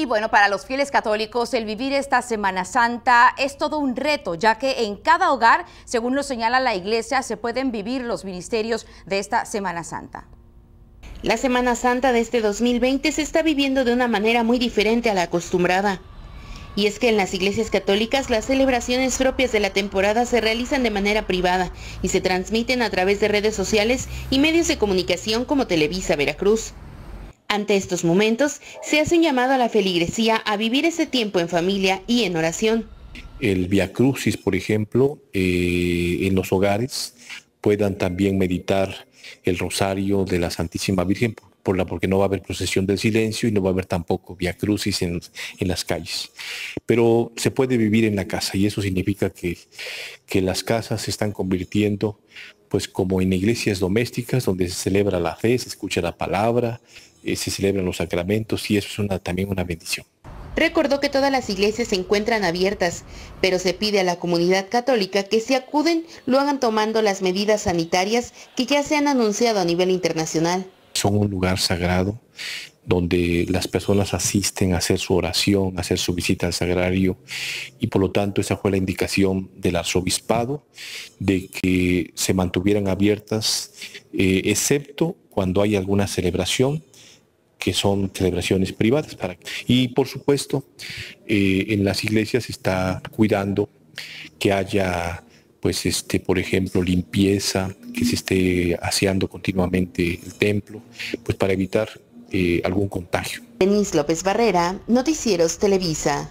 Y bueno, para los fieles católicos, el vivir esta Semana Santa es todo un reto, ya que en cada hogar, según lo señala la Iglesia, se pueden vivir los ministerios de esta Semana Santa. La Semana Santa de este 2020 se está viviendo de una manera muy diferente a la acostumbrada. Y es que en las iglesias católicas las celebraciones propias de la temporada se realizan de manera privada y se transmiten a través de redes sociales y medios de comunicación como Televisa Veracruz. Ante estos momentos, se hace un llamado a la feligresía a vivir ese tiempo en familia y en oración. El Via Crucis, por ejemplo, eh, en los hogares puedan también meditar el rosario de la Santísima Virgen, por la, porque no va a haber procesión del silencio y no va a haber tampoco Via Crucis en, las calles. Pero se puede vivir en la casa y eso significa que, que las casas se están convirtiendo pues como en iglesias domésticas donde se celebra la fe, se escucha la palabra, eh, se celebran los sacramentos y eso es también una bendición. Recordó que todas las iglesias se encuentran abiertas, pero se pide a la comunidad católica que si acuden lo hagan tomando las medidas sanitarias que ya se han anunciado a nivel internacional. Son un lugar sagrado donde las personas asisten a hacer su oración, a hacer su visita al sagrario y por lo tanto esa fue la indicación del arzobispado de que se mantuvieran abiertas eh, excepto cuando hay alguna celebración que son celebraciones privadas. Y por supuesto, eh, en las iglesias se está cuidando que haya, pues, este, por ejemplo, limpieza, que se esté aseando continuamente el templo, pues para evitar eh, algún contagio. Denise López Barrera, Noticieros Televisa.